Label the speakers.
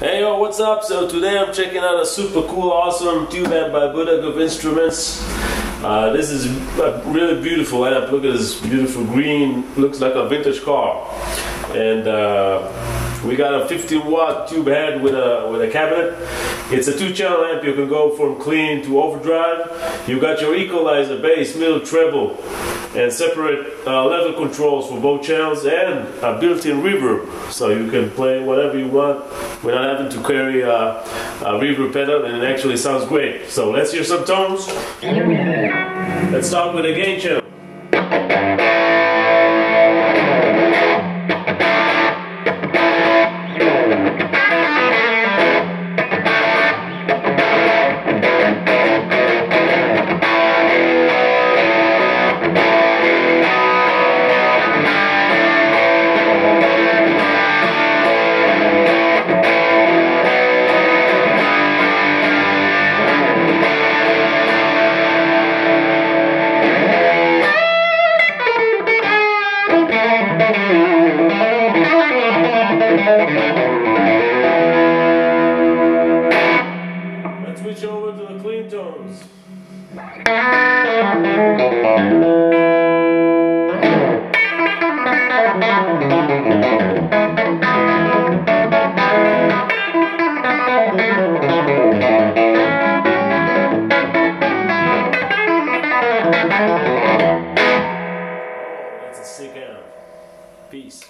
Speaker 1: Hey yo, what's up? So today I'm checking out a super cool, awesome tube amp by Budagov Instruments. Uh, this is really beautiful. Look at this beautiful green, looks like a vintage car. And uh, we got a 50 watt tube head with a with a cabinet. It's a two channel amp. You can go from clean to overdrive. You got your equalizer, bass, middle, treble, and separate uh, level controls for both channels and a built-in reverb, so you can play whatever you want without having to carry a, a reverb pedal, and it actually sounds great. So let's hear some tones. Let's start with the gain channel. Let's switch over to the clean tones. That's a sick amp peace.